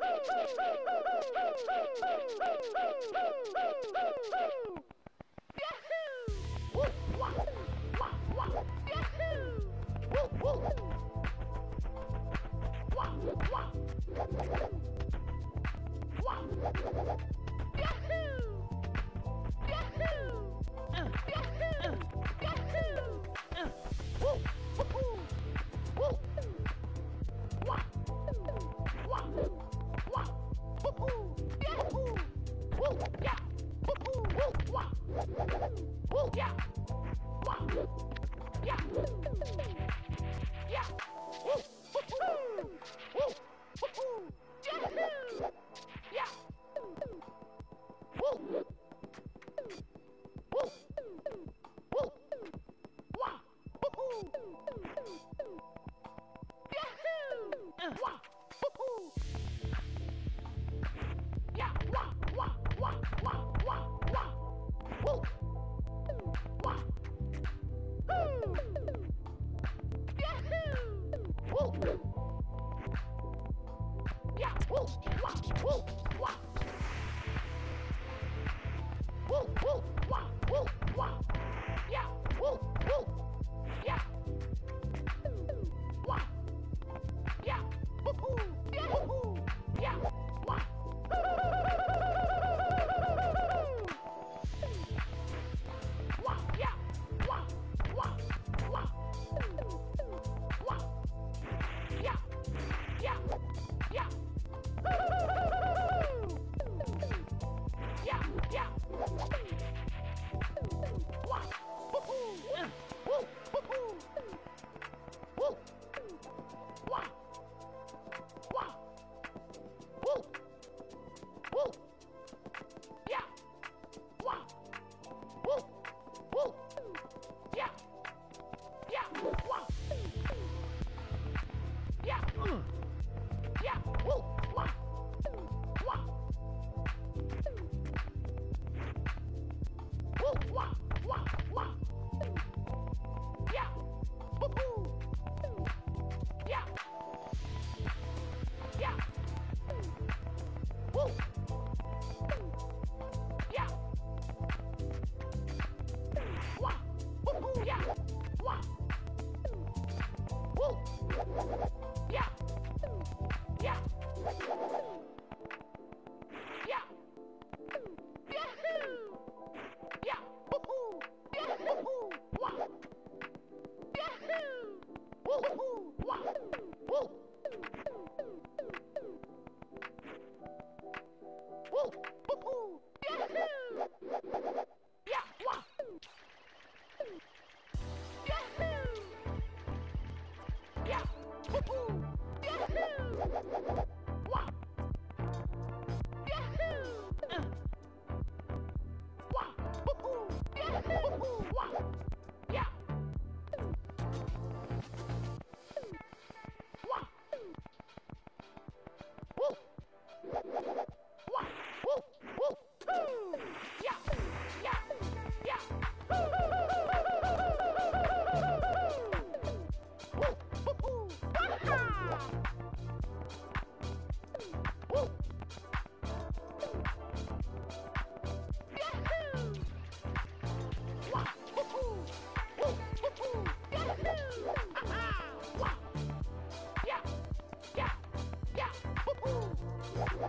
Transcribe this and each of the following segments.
Yahoo!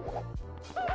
Oh!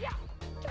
呀，正